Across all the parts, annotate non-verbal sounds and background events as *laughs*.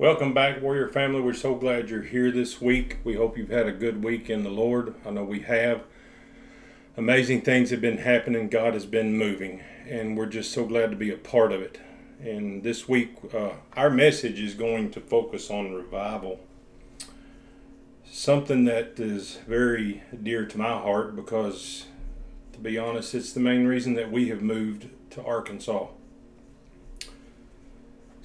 Welcome back, Warrior family. We're so glad you're here this week. We hope you've had a good week in the Lord. I know we have. Amazing things have been happening. God has been moving, and we're just so glad to be a part of it. And this week, uh, our message is going to focus on revival. Something that is very dear to my heart because, to be honest, it's the main reason that we have moved to Arkansas.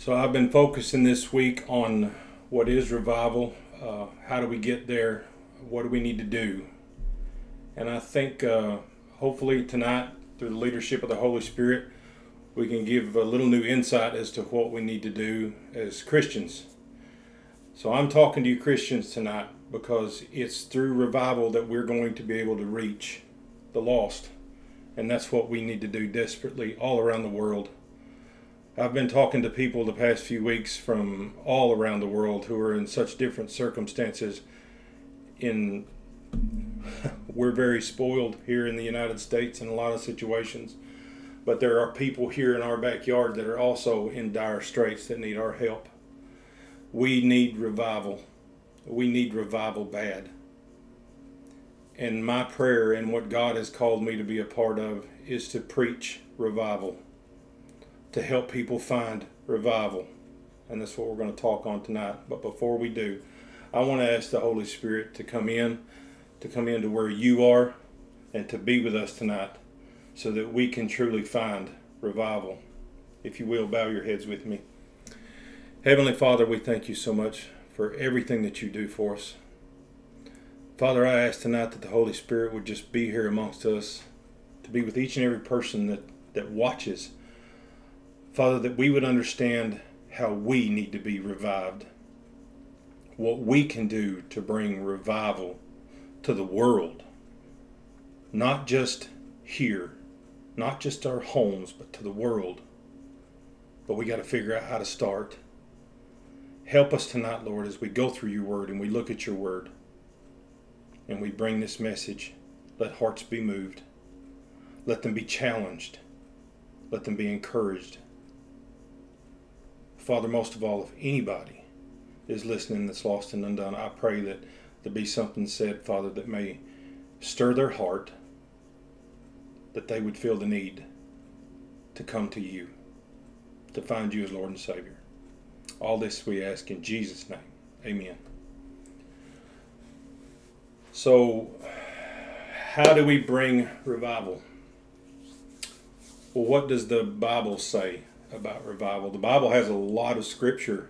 So I've been focusing this week on what is revival, uh, how do we get there, what do we need to do, and I think uh, hopefully tonight through the leadership of the Holy Spirit, we can give a little new insight as to what we need to do as Christians. So I'm talking to you Christians tonight because it's through revival that we're going to be able to reach the lost, and that's what we need to do desperately all around the world. I've been talking to people the past few weeks from all around the world who are in such different circumstances. In *laughs* we're very spoiled here in the United States in a lot of situations, but there are people here in our backyard that are also in dire straits that need our help. We need revival. We need revival bad. And my prayer and what God has called me to be a part of is to preach revival, to help people find revival. And that's what we're going to talk on tonight. But before we do, I want to ask the Holy Spirit to come in, to come into where you are, and to be with us tonight so that we can truly find revival. If you will, bow your heads with me. Heavenly Father, we thank you so much for everything that you do for us. Father, I ask tonight that the Holy Spirit would just be here amongst us, to be with each and every person that, that watches. Father, that we would understand how we need to be revived, what we can do to bring revival to the world, not just here, not just our homes, but to the world. But we got to figure out how to start. Help us tonight, Lord, as we go through your word and we look at your word and we bring this message. Let hearts be moved. Let them be challenged. Let them be encouraged. Father, most of all, if anybody is listening that's lost and undone, I pray that there be something said, Father, that may stir their heart, that they would feel the need to come to you, to find you as Lord and Savior. All this we ask in Jesus' name. Amen. So, how do we bring revival? Well, what does the Bible say about revival? The Bible has a lot of scripture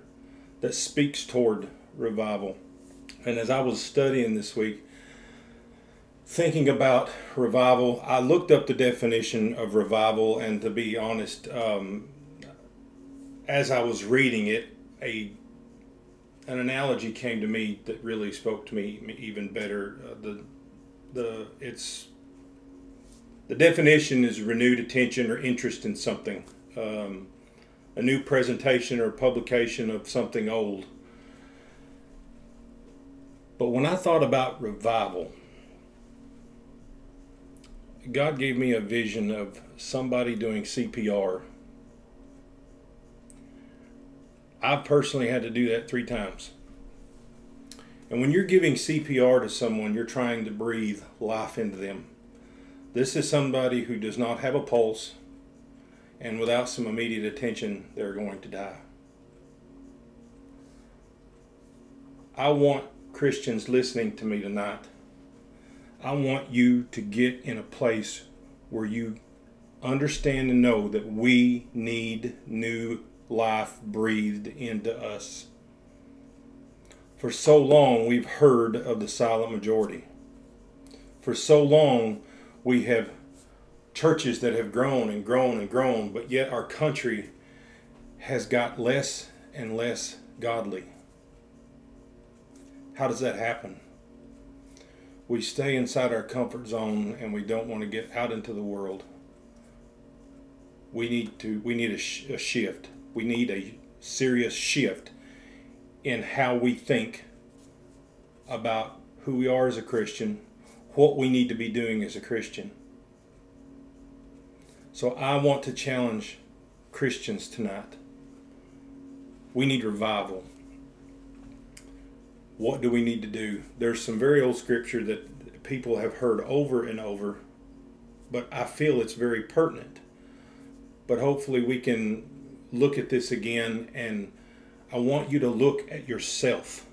that speaks toward revival. And as I was studying this week, thinking about revival, I looked up the definition of revival, and to be honest, um, as I was reading it, a an analogy came to me that really spoke to me even better. Uh, the the it's the definition is renewed attention or interest in something, um, a new presentation or publication of something old. But when I thought about revival, God gave me a vision of somebody doing CPR. I personally had to do that three times. And when you're giving CPR to someone, you're trying to breathe life into them. This is somebody who does not have a pulse, and without some immediate attention, they're going to die. I want Christians listening to me tonight. I want you to get in a place where you understand and know that we need new life breathed into us. For so long, we've heard of the silent majority. For so long, we have churches that have grown and grown and grown, but yet our country has got less and less godly. How does that happen? We stay inside our comfort zone and we don't want to get out into the world. We need to we need a, sh- a shift. We need a serious shift in how we think about who we are as a Christian, what we need to be doing as a Christian. So I want to challenge Christians tonight. We need revival. What do we need to do? There's some very old scripture that people have heard over and over, but I feel it's very pertinent. But hopefully we can look at this again and I want you to look at yourself.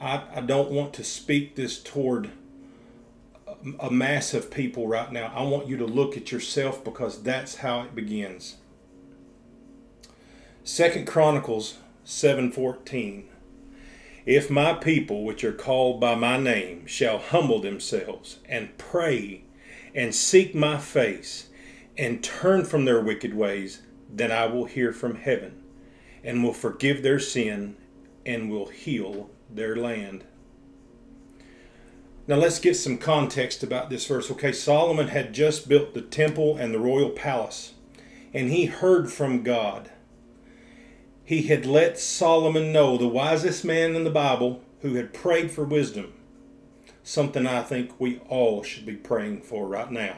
I, I don't want to speak this toward a mass of people right now. I want you to look at yourself because that's how it begins. Second Chronicles 7:14 If my people which are called by my name shall humble themselves and pray and seek my face and turn from their wicked ways then I will hear from heaven and will forgive their sin and will heal their land. Now let's get some context about this verse. Okay, Solomon had just built the temple and the royal palace, and he heard from God. He had let Solomon know, the wisest man in the Bible, who had prayed for wisdom, something I think we all should be praying for right now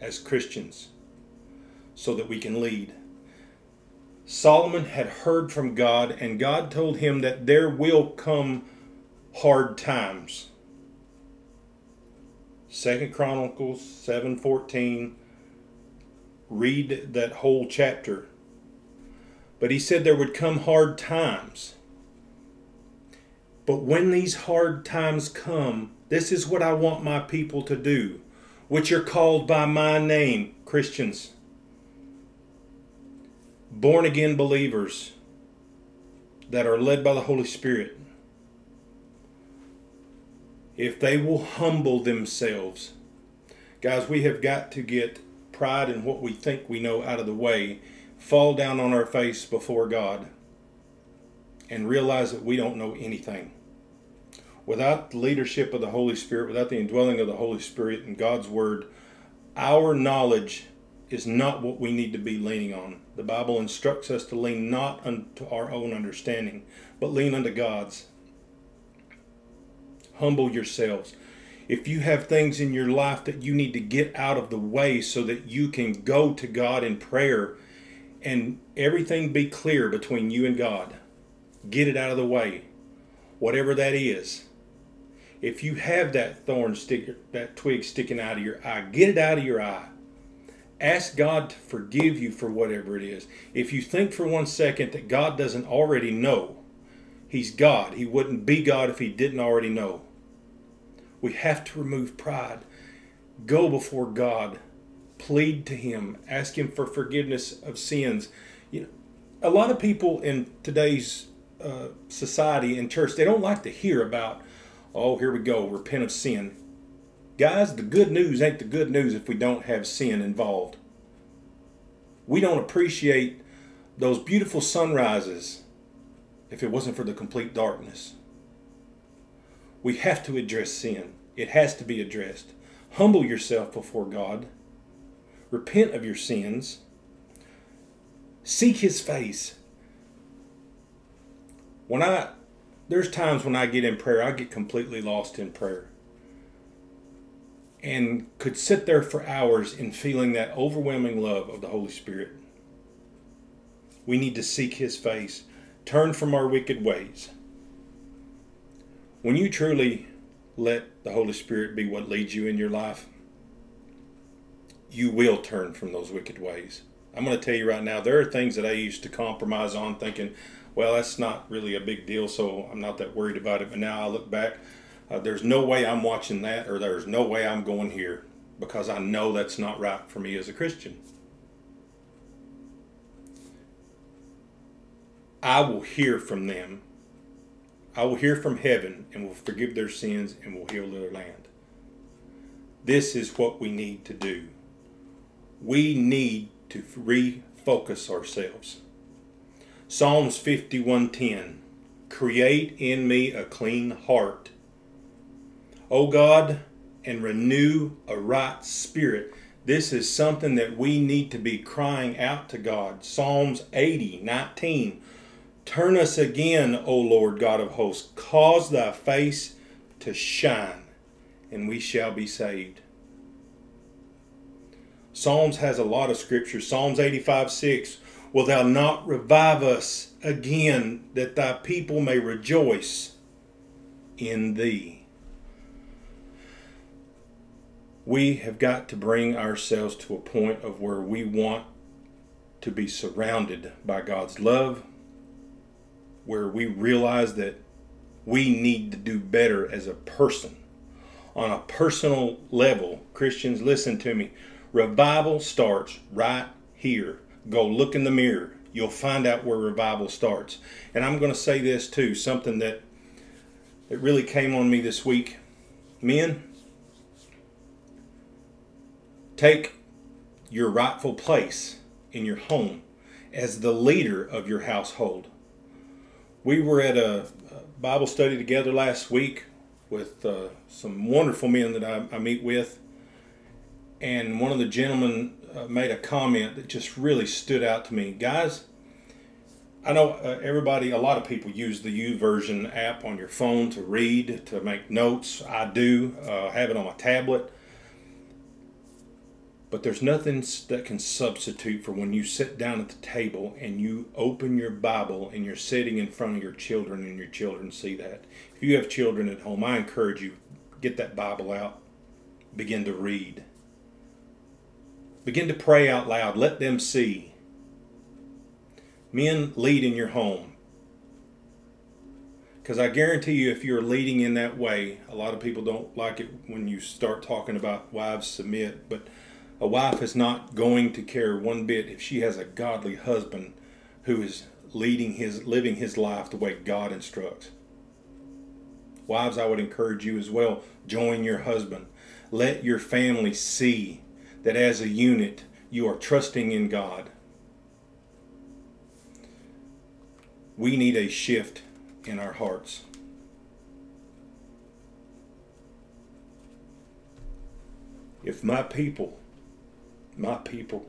as Christians. so that we can lead. Solomon had heard from God, and God told him that there will come hard times. Second Chronicles 7:14 read that whole chapter. But he said there would come hard times. But when these hard times come, this is what I want my people to do, which are called by my name, Christians, born again believers that are led by the Holy Spirit. If they will humble themselves, guys, we have got to get pride and what we think we know out of the way, fall down on our face before God, and realize that we don't know anything. Without the leadership of the Holy Spirit, without the indwelling of the Holy Spirit and God's Word, our knowledge is not what we need to be leaning on. The Bible instructs us to lean not unto our own understanding, but lean unto God's. Humble yourselves if you have things in your life that you need to get out of the way so that you can go to God in prayer and everything be clear between you and God, get it out of the way, whatever that is. If you have that thorn stick, that twig sticking out of your eye, get it out of your eye. Ask God to forgive you for whatever it is. If you think for one second that God doesn't already know, He's God. He wouldn't be God if He didn't already know. We have to remove pride. Go before God. Plead to Him. Ask Him for forgiveness of sins. You know, a lot of people in today's uh, society and church, they don't like to hear about, oh, here we go, repent of sin. Guys, the good news ain't the good news if we don't have sin involved. We don't appreciate those beautiful sunrises if it wasn't for the complete darkness. We have to address sin. It has to be addressed. Humble yourself before God. Repent of your sins. Seek His face. When I, there's times when I get in prayer, I get completely lost in prayer. And could sit there for hours in feeling that overwhelming love of the Holy Spirit. We need to seek His face, turn from our wicked ways. When you truly let the Holy Spirit be what leads you in your life, you will turn from those wicked ways. I'm going to tell you right now, there are things that I used to compromise on thinking, well, that's not really a big deal, so I'm not that worried about it. But now I look back, uh, there's no way I'm watching that, or there's no way I'm going here because I know that's not right for me as a Christian. I will hear from them I will hear from heaven and will forgive their sins and will heal their land. This is what we need to do. We need to refocus ourselves. Psalms 51:10 Create in me a clean heart, O God, and renew a right spirit. This is something that we need to be crying out to God. Psalms 80:19 Turn us again, O Lord God of hosts. Cause thy face to shine, and we shall be saved. Psalms has a lot of scripture. Psalms 85 6. Will thou not revive us again, that thy people may rejoice in thee? We have got to bring ourselves to a point of where we want to be surrounded by God's love, where we realize that we need to do better as a person. On a personal level, Christians, listen to me. Revival starts right here. Go look in the mirror. You'll find out where revival starts. And I'm going to say this too something that, that really came on me this week. Men, take your rightful place in your home as the leader of your household we were at a Bible study together last week with uh, some wonderful men that I, I, meet with, and one of the gentlemen uh, made a comment that just really stood out to me. Guys, I know uh, everybody, a lot of people use the YouVersion app on your phone to read, to make notes. I do uh, have it on my tablet. But there's nothing that can substitute for when you sit down at the table and you open your Bible and you're sitting in front of your children and your children see that. If you have children at home, I encourage you get that Bible out, begin to read. Begin to pray out loud. Let them see. Men lead in your home. Because I guarantee you, if you're leading in that way, a lot of people don't like it when you start talking about wives submit, but a wife is not going to care one bit if she has a godly husband who is leading his living his life the way God instructs. Wives, I would encourage you as well, join your husband. Let your family see that as a unit you are trusting in God. We need a shift in our hearts. If my people, my people,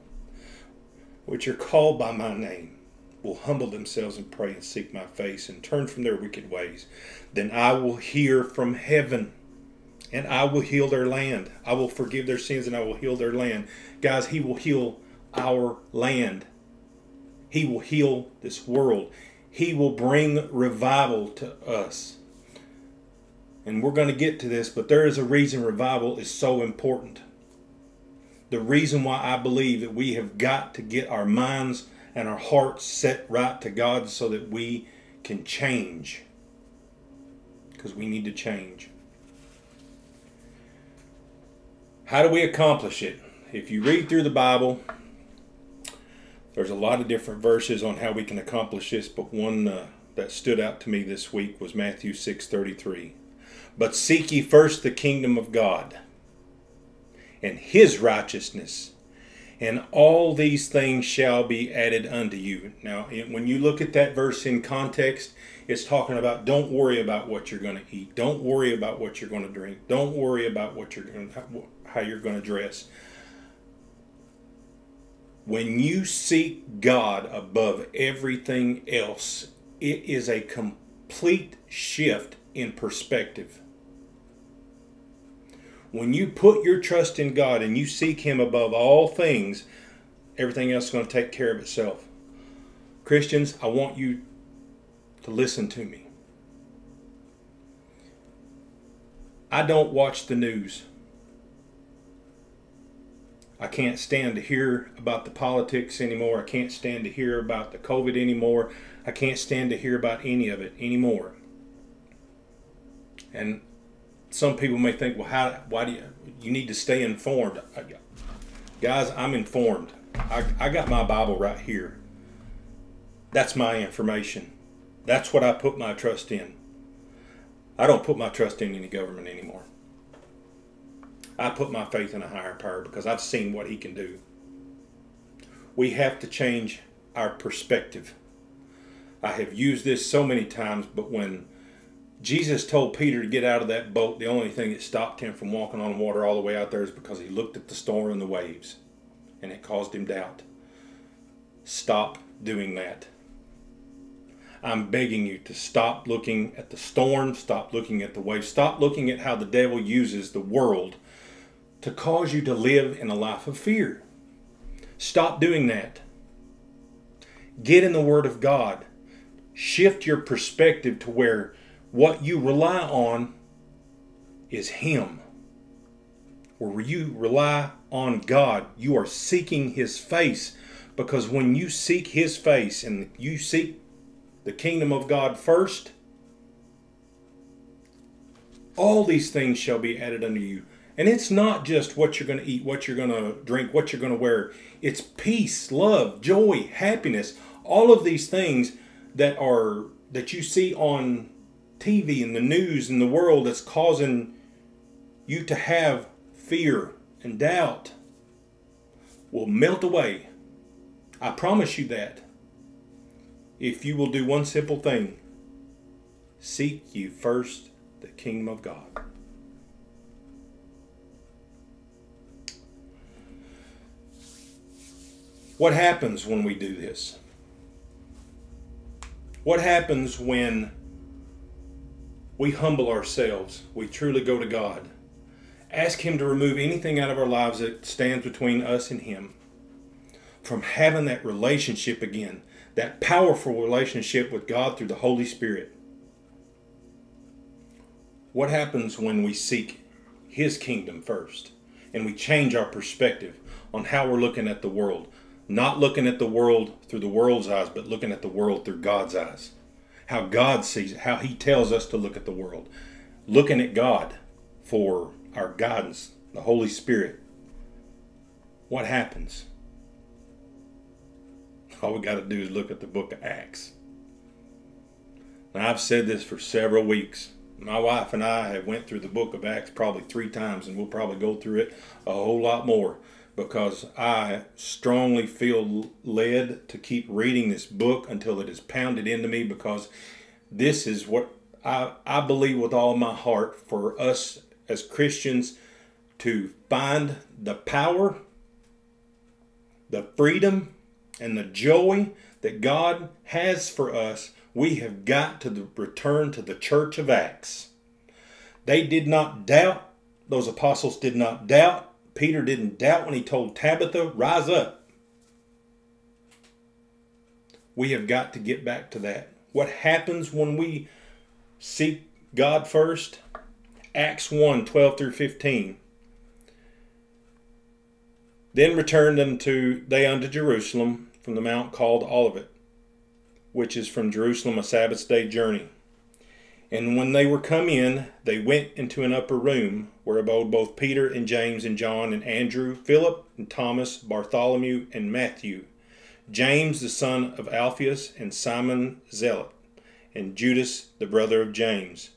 which are called by my name, will humble themselves and pray and seek my face and turn from their wicked ways, then I will hear from heaven and I will heal their land. I will forgive their sins and I will heal their land. Guys, He will heal our land. He will heal this world. He will bring revival to us. And we're going to get to this, but there is a reason revival is so important. The reason why I believe that we have got to get our minds and our hearts set right to God so that we can change. Because we need to change. How do we accomplish it? If you read through the Bible, there's a lot of different verses on how we can accomplish this, but one uh, that stood out to me this week was Matthew 6:33. But seek ye first the kingdom of God and his righteousness, and all these things shall be added unto you. Now, when you look at that verse in context, it's talking about don't worry about what you're going to eat. Don't worry about what you're going to drink. Don't worry about what you're going how you're going to dress. When you seek God above everything else, it is a complete shift in perspective. When you put your trust in God and you seek Him above all things, everything else is going to take care of itself. Christians, I want you to listen to me. I don't watch the news. I can't stand to hear about the politics anymore. I can't stand to hear about the COVID anymore. I can't stand to hear about any of it anymore. And some people may think, well, how? Why do you? You need to stay informed. Guys, I'm informed. I, I got my Bible right here. That's my information. That's what I put my trust in. I don't put my trust in any government anymore. I put my faith in a higher power because I've seen what he can do. We have to change our perspective. I have used this so many times, but when Jesus told Peter to get out of that boat, the only thing that stopped him from walking on water all the way out there is because he looked at the storm and the waves, and it caused him doubt. Stop doing that. I'm begging you to stop looking at the storm, stop looking at the waves, stop looking at how the devil uses the world to cause you to live in a life of fear. Stop doing that. Get in the Word of God. Shift your perspective to where what you rely on is Him. Where you rely on God, you are seeking His face. Because when you seek His face and you seek the kingdom of God first, all these things shall be added unto you. And it's not just what you're going to eat, what you're going to drink, what you're going to wear. It's peace, love, joy, happiness, all of these things that are that you see on TV and the news and the world that's causing you to have fear and doubt will melt away. I promise you that. If you will do one simple thing, seek you first the kingdom of God. What happens when we do this? What happens when we humble ourselves, we truly go to God, Ask Him to remove anything out of our lives that stands between us and Him. From having that relationship again, that powerful relationship with God through the Holy Spirit. What happens when we seek His kingdom first and we change our perspective on how we're looking at the world? Not looking at the world through the world's eyes, but looking at the world through God's eyes. How God sees it, how He tells us to look at the world. Looking at God for our guidance, the Holy Spirit. What happens? All we got to do is look at the book of Acts. Now, I've said this for several weeks. My wife and I have went through the book of Acts probably three times, and we'll probably go through it a whole lot more because I strongly feel led to keep reading this book until it is pounded into me because this is what I, I believe with all my heart for us as Christians to find the power, the freedom, and the joy that God has for us. We have got to return to the church of Acts. They did not doubt, those apostles did not doubt. Peter didn't doubt when he told Tabitha, Rise up. We have got to get back to that. What happens when we seek God first? Acts 1 12 through 15. Then returned unto they unto Jerusalem from the mount called Olivet, which is from Jerusalem a Sabbath day journey. And when they were come in, they went into an upper room, where abode both Peter and James and John and Andrew, Philip and Thomas, Bartholomew and Matthew, James the son of Alphaeus, and Simon Zealot, and Judas the brother of James.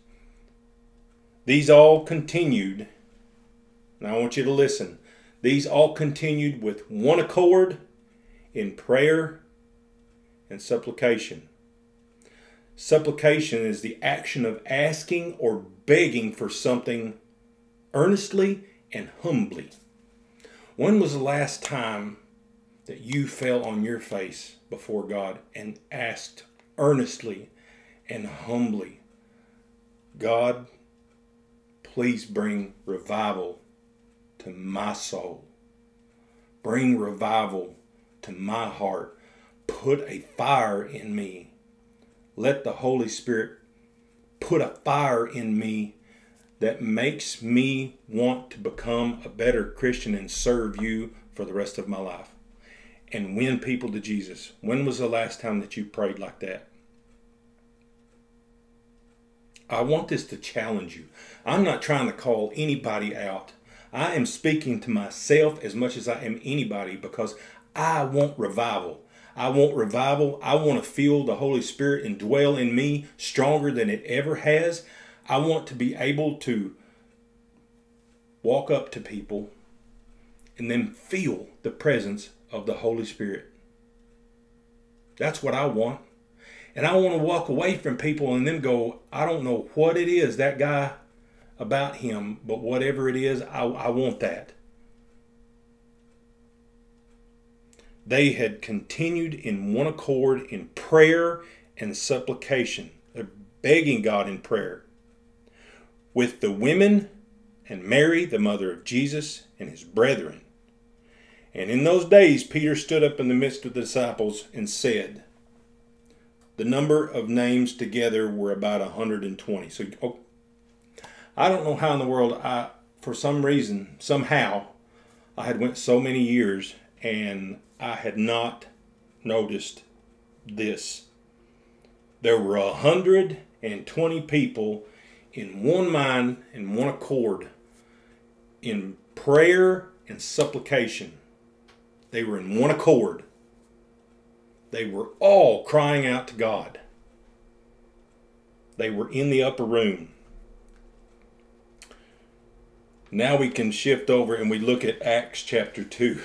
These all continued, now I want you to listen, these all continued with one accord in prayer and supplication. Supplication is the action of asking or begging for something earnestly and humbly. When was the last time that you fell on your face before God and asked earnestly and humbly, God, please bring revival to my soul. Bring revival to my heart. Put a fire in me let the Holy Spirit put a fire in me that makes me want to become a better Christian and serve you for the rest of my life and win people to Jesus. When was the last time that you prayed like that? I want this to challenge you. I'm not trying to call anybody out. I am speaking to myself as much as I am anybody because I want revival. I want revival. I want to feel the Holy Spirit indwell in me stronger than it ever has. I want to be able to walk up to people and then feel the presence of the Holy Spirit. That's what I want. And I want to walk away from people and then go, I don't know what it is, that guy about him, but whatever it is, I, I want that. They had continued in one accord in prayer and supplication. They're begging God in prayer. With the women and Mary, the mother of Jesus, and his brethren. And in those days, Peter stood up in the midst of the disciples and said, the number of names together were about 120. So oh, I don't know how in the world I, for some reason, somehow, I had went so many years and I had not noticed this. There were a hundred and twenty people in one mind and one accord in prayer and supplication. They were in one accord. They were all crying out to God. They were in the upper room. Now we can shift over and we look at Acts chapter 2.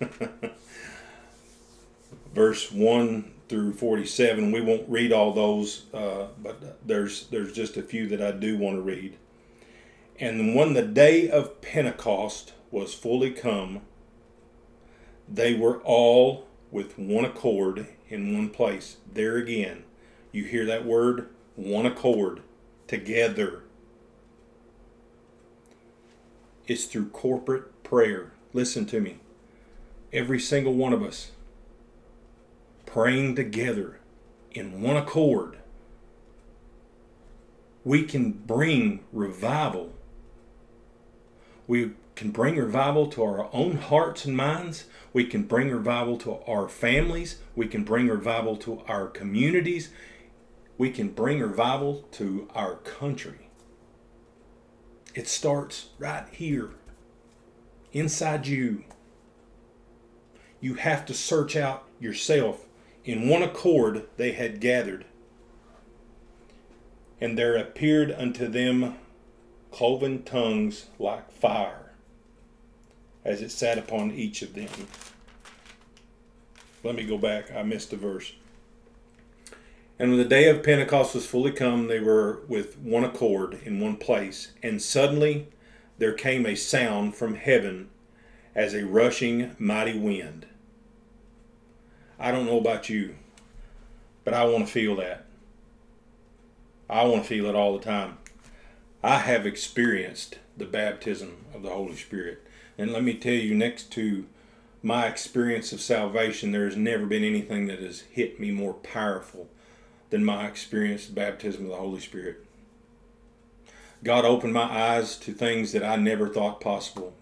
*laughs* verse 1 through 47. We won't read all those, uh, but there's there's just a few that I do want to read. And when the day of Pentecost was fully come, they were all with one accord in one place. There again, you hear that word, one accord, together. It's through corporate prayer. Listen to me. Every single one of us praying together in one accord, we can bring revival. We can bring revival to our own hearts and minds. We can bring revival to our families. We can bring revival to our communities. We can bring revival to our country. It starts right here, inside you. You have to search out yourself. In one accord they had gathered. And there appeared unto them cloven tongues like fire, as it sat upon each of them. Let me go back. I missed a verse. And when the day of Pentecost was fully come, they were with one accord in one place. And suddenly there came a sound from heaven as a rushing mighty wind. I don't know about you, but I want to feel that. I want to feel it all the time. I have experienced the baptism of the Holy Spirit. And let me tell you, next to my experience of salvation, there has never been anything that has hit me more powerful than my experience of baptism of the Holy Spirit. God opened my eyes to things that I never thought possible.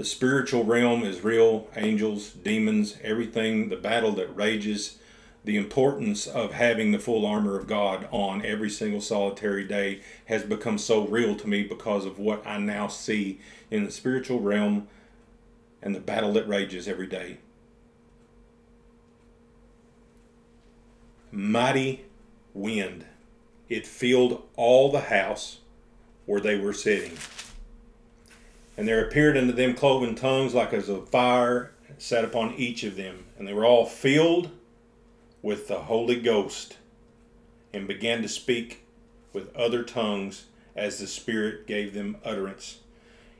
The spiritual realm is real, angels, demons, everything, the battle that rages, the importance of having the full armor of God on every single solitary day has become so real to me because of what I now see in the spiritual realm and the battle that rages every day. Mighty wind. It filled all the house where they were sitting. And there appeared unto them cloven tongues like as of fire sat upon each of them. And they were all filled with the Holy Ghost and began to speak with other tongues as the Spirit gave them utterance.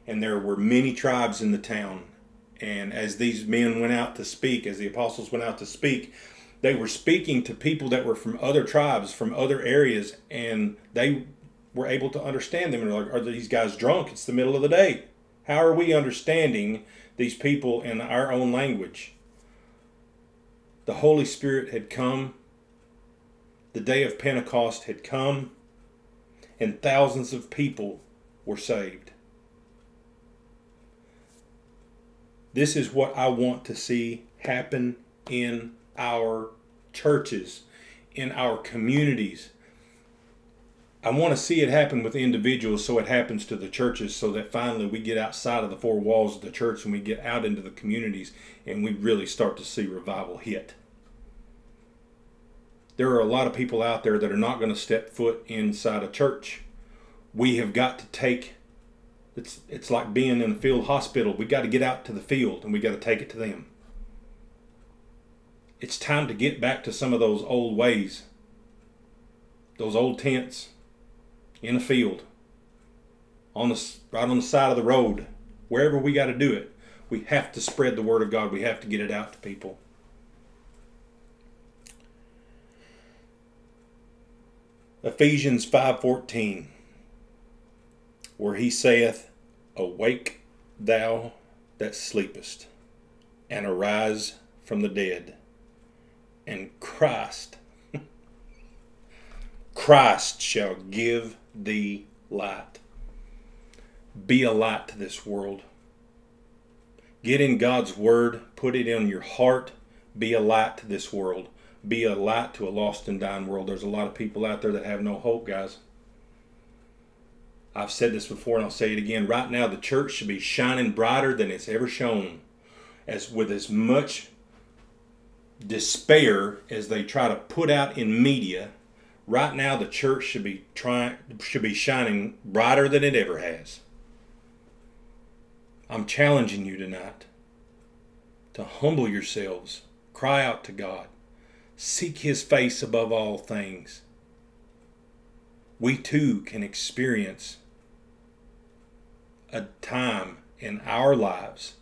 And there were many tribes in the town. And as these men went out to speak, as the apostles went out to speak, they were speaking to people that were from other tribes, from other areas, and they were able to understand them. And like, are these guys drunk? It's the middle of the day. How are we understanding these people in our own language? The Holy Spirit had come. The day of Pentecost had come, and thousands of people were saved. This is what I want to see happen in our churches, in our communities. I want to see it happen with individuals so it happens to the churches so that finally we get outside of the four walls of the church and we get out into the communities and we really start to see revival hit. There are a lot of people out there that are not going to step foot inside a church. We have got to take it's it's like being in a field hospital. We got to get out to the field and we got to take it to them it's time to get back to some of those old ways, those old tents in a field, on the right on the side of the road, wherever we got to do it. We have to spread the word of God. We have to get it out to people. Ephesians 5:14 where he saith awake thou that sleepest and arise from the dead and Christ, Christ shall give thee light. Be a light to this world. Get in God's word, put it in your heart, be a light to this world. Be a light to a lost and dying world. There's a lot of people out there that have no hope, guys. I've said this before and I'll say it again. Right now, the church should be shining brighter than it's ever shone, as with as much despair as they try to put out in media, right now the church should be trying should be shining brighter than it ever has. I'm challenging you tonight to humble yourselves, cry out to God, seek his face above all things. We too can experience a time in our lives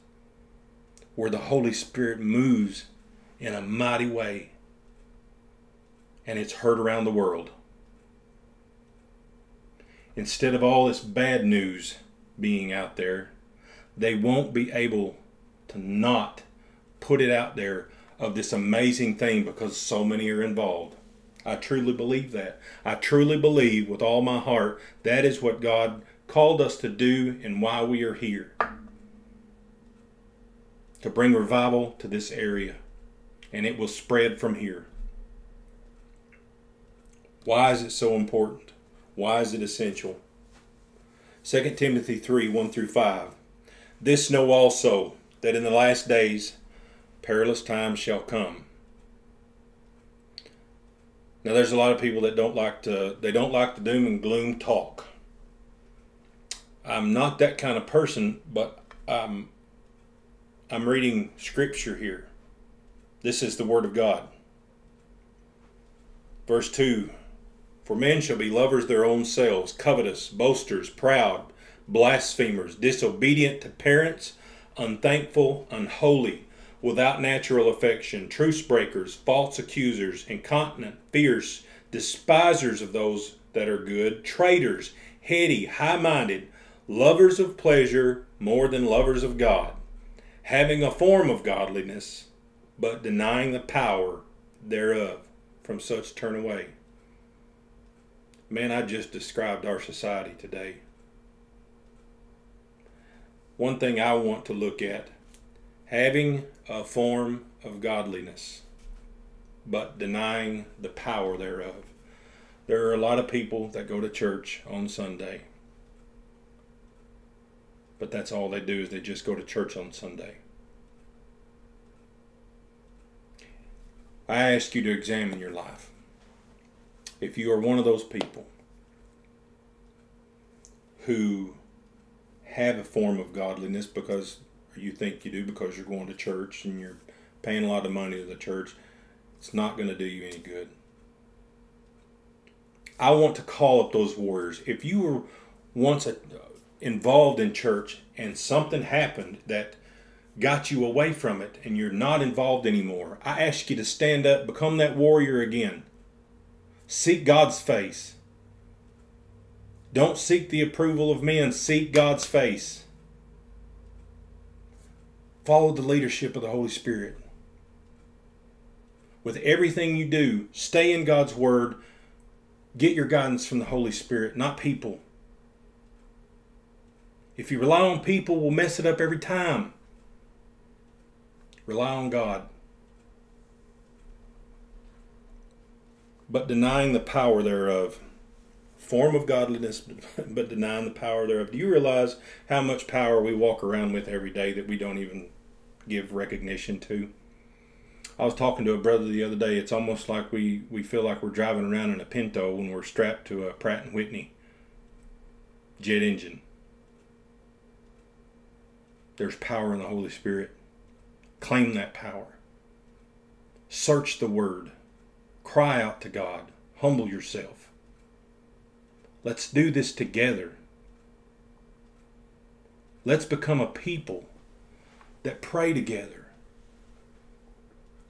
where the Holy Spirit moves in a mighty way. And it's heard around the world. Instead of all this bad news being out there, they won't be able to not put it out there of this amazing thing because so many are involved. I truly believe that. I truly believe with all my heart that is what God called us to do and why we are here. To bring revival to this area. And it will spread from here. Why is it so important? Why is it essential? 2 Timothy 3 1 through 5. This know also that in the last days perilous times shall come. Now there's a lot of people that don't like to they don't like the doom and gloom talk. I'm not that kind of person, but I'm I'm reading scripture here. This is the word of God. Verse 2 For men shall be lovers their own selves, covetous, boasters, proud, blasphemers, disobedient to parents, unthankful, unholy, without natural affection, truce breakers, false accusers, incontinent, fierce, despisers of those that are good, traitors, heady, high minded, lovers of pleasure more than lovers of God, having a form of godliness, but denying the power thereof. From such turn away. Man, I just described our society today. One thing I want to look at having a form of godliness, but denying the power thereof. There are a lot of people that go to church on Sunday, but that's all they do is they just go to church on Sunday. I ask you to examine your life. If you are one of those people who have a form of godliness because you think you do because you're going to church and you're paying a lot of money to the church, it's not going to do you any good. I want to call up those warriors. If you were once a, involved in church and something happened that got you away from it and you're not involved anymore, I ask you to stand up, become that warrior again. Seek God's face. Don't seek the approval of men, seek God's face. Follow the leadership of the Holy Spirit. With everything you do, stay in God's Word. Get your guidance from the Holy Spirit, not people. If you rely on people, we'll mess it up every time. Rely on God. But denying the power thereof. Form of godliness, *laughs* but denying the power thereof. Do you realize how much power we walk around with every day that we don't even give recognition to. I was talking to a brother the other day. It's almost like we, we feel like we're driving around in a Pinto when we're strapped to a Pratt and Whitney jet engine. There's power in the Holy Spirit. Claim that power. Search the Word. Cry out to God. Humble yourself. Let's do this together. Let's become a people that pray together.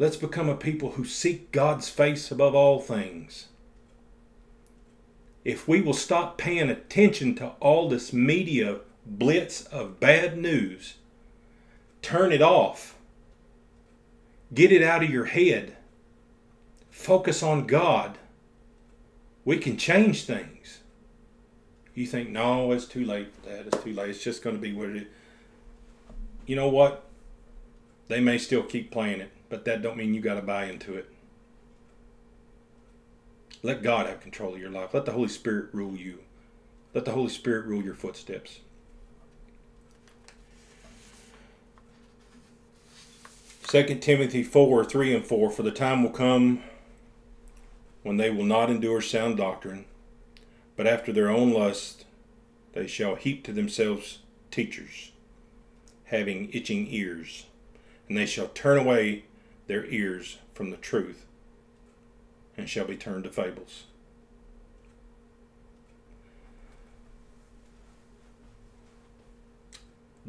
Let's become a people who seek God's face above all things. If we will stop paying attention to all this media blitz of bad news, turn it off, get it out of your head, focus on God, we can change things. You think, no, it's too late for that. It's too late. It's just going to be what it is. You know what? They may still keep playing it, but that don't mean you got to buy into it. Let God have control of your life. Let the Holy Spirit rule you. Let the Holy Spirit rule your footsteps. Second Timothy 4 3 and 4 For the time will come when they will not endure sound doctrine, but after their own lust they shall heap to themselves teachers, having itching ears and they shall turn away their ears from the truth and shall be turned to fables.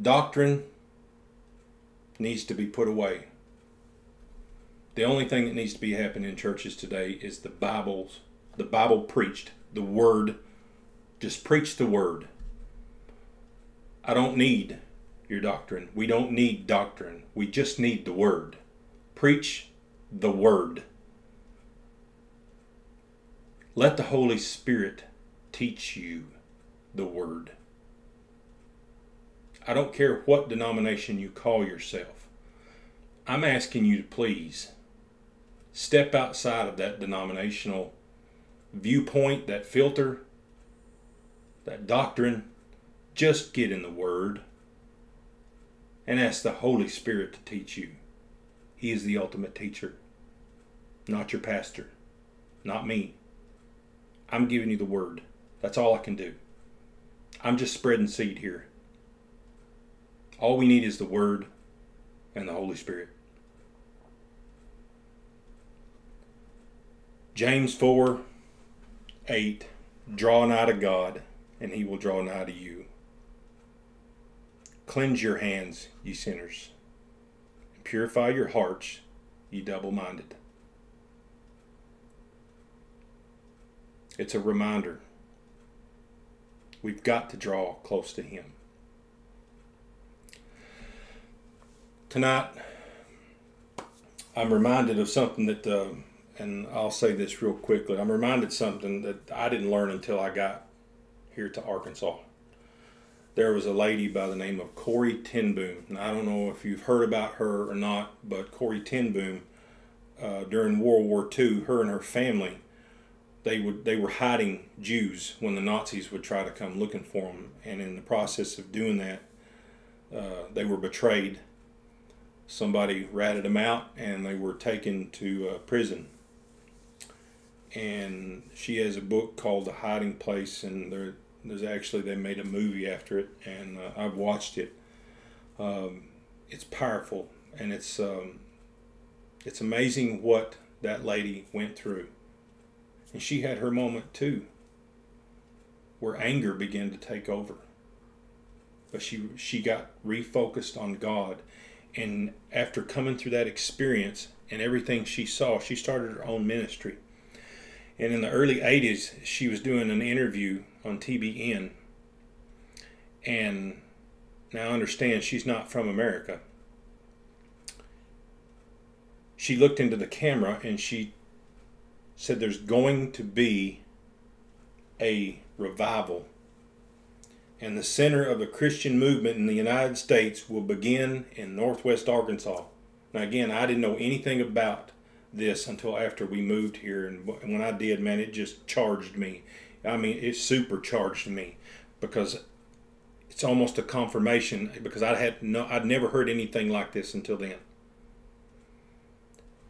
Doctrine needs to be put away. The only thing that needs to be happening in churches today is the Bible's the Bible preached, the word just preach the word. I don't need your doctrine. We don't need doctrine. We just need the word. Preach the word. Let the Holy Spirit teach you the word. I don't care what denomination you call yourself. I'm asking you to please step outside of that denominational viewpoint, that filter, that doctrine. Just get in the Word and ask the Holy Spirit to teach you. He is the ultimate teacher, not your pastor, not me. I'm giving you the Word. That's all I can do. I'm just spreading seed here. All we need is the Word and the Holy Spirit. James 4 8 Draw nigh to God, and he will draw nigh to you. Cleanse your hands, ye sinners, and purify your hearts, ye double minded. It's a reminder. We've got to draw close to Him. Tonight, I'm reminded of something that, uh, and I'll say this real quickly. I'm reminded something that I didn't learn until I got here to Arkansas. There was a lady by the name of Corrie ten Boom. And I don't know if you've heard about her or not, but Corrie ten Boom, uh, during World War II, her and her family, they would they were hiding Jews when the Nazis would try to come looking for them, and in the process of doing that, uh, they were betrayed somebody ratted them out and they were taken to uh, prison. And she has a book called The Hiding Place, and there, there's actually they made a movie after it, and uh, I've watched it. Um, it's powerful, and it's um, it's amazing what that lady went through. And she had her moment too, where anger began to take over. But she she got refocused on God and after coming through that experience and everything she saw, she started her own ministry. And in the early 80s, she was doing an interview on TBN. And now I understand she's not from America. She looked into the camera and she said there's going to be a revival and the center of the Christian movement in the United States will begin in northwest Arkansas. Now, again, I didn't know anything about this until after we moved here, and when I did, man, it just charged me. I mean, it supercharged me because it's almost a confirmation because I had no, I'd never heard anything like this until then.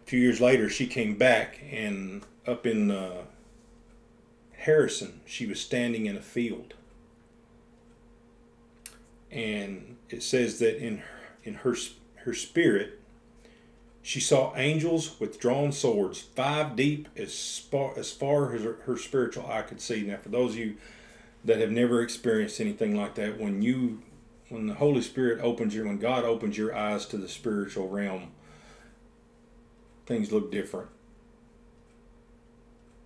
A few years later, she came back, and up in uh, Harrison, she was standing in a field and it says that in her, in her her spirit she saw angels with drawn swords five deep as far as far as her, her spiritual eye could see. Now for those of you that have never experienced anything like that when you when the holy spirit opens your when god opens your eyes to the spiritual realm things look different.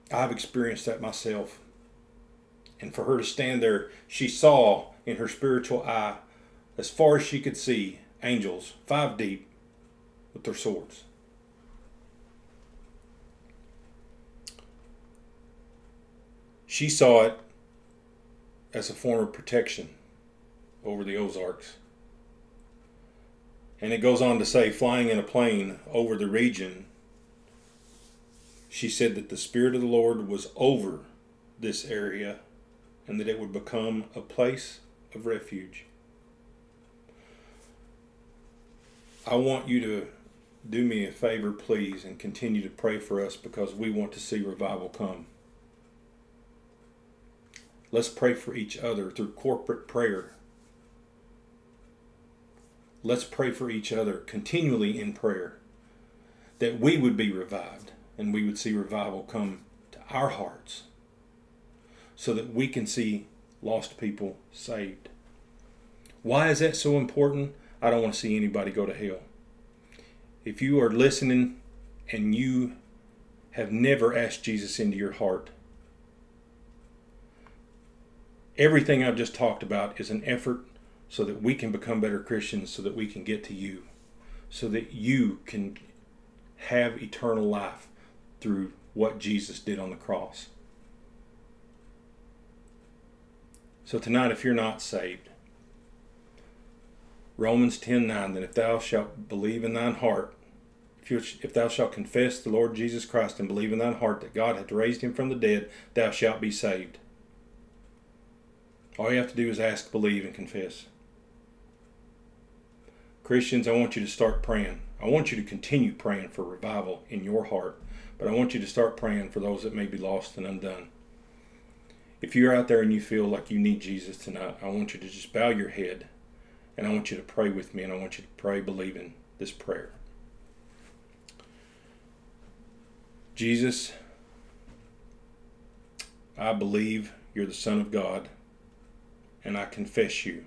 I've experienced that myself. And for her to stand there she saw in her spiritual eye, as far as she could see, angels, five deep, with their swords. She saw it as a form of protection over the Ozarks. And it goes on to say, flying in a plane over the region, she said that the Spirit of the Lord was over this area and that it would become a place of refuge. I want you to do me a favor, please, and continue to pray for us because we want to see revival come. Let's pray for each other through corporate prayer. Let's pray for each other continually in prayer that we would be revived and we would see revival come to our hearts so that we can see lost people saved. Why is that so important? I don't want to see anybody go to hell. If you are listening and you have never asked Jesus into your heart, everything I've just talked about is an effort so that we can become better Christians, so that we can get to you, so that you can have eternal life through what Jesus did on the cross. So tonight, if you're not saved, Romans 10 9, that if thou shalt believe in thine heart, if, you, if thou shalt confess the Lord Jesus Christ and believe in thine heart that God hath raised him from the dead, thou shalt be saved. All you have to do is ask, believe, and confess. Christians, I want you to start praying. I want you to continue praying for revival in your heart, but I want you to start praying for those that may be lost and undone. If you're out there and you feel like you need Jesus tonight, I want you to just bow your head and I want you to pray with me and I want you to pray believing this prayer. Jesus, I believe you're the Son of God and I confess you.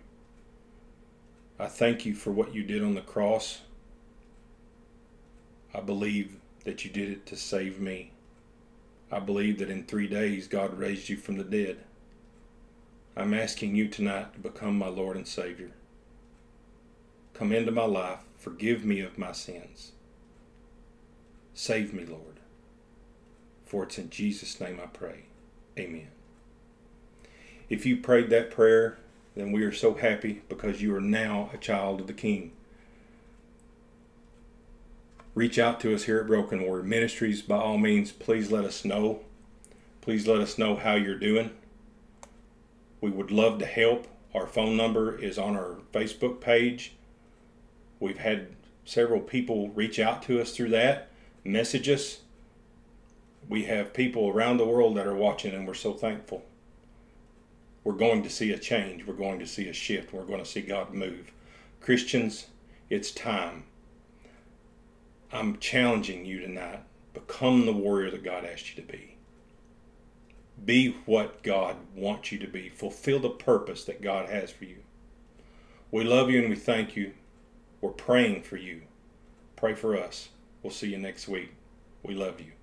I thank you for what you did on the cross. I believe that you did it to save me. I believe that in three days God raised you from the dead. I'm asking you tonight to become my Lord and Savior. Come into my life. Forgive me of my sins. Save me, Lord. For it's in Jesus' name I pray. Amen. If you prayed that prayer, then we are so happy because you are now a child of the King. Reach out to us here at Broken Warrior Ministries. By all means, please let us know. Please let us know how you're doing. We would love to help. Our phone number is on our Facebook page. We've had several people reach out to us through that, message us. We have people around the world that are watching, and we're so thankful we're going to see a change. We're going to see a shift. We're going to see God move. Christians, it's time. I'm challenging you tonight. Become the warrior that God asked you to be. Be what God wants you to be. Fulfill the purpose that God has for you. We love you and we thank you. We're praying for you. Pray for us. We'll see you next week. We love you.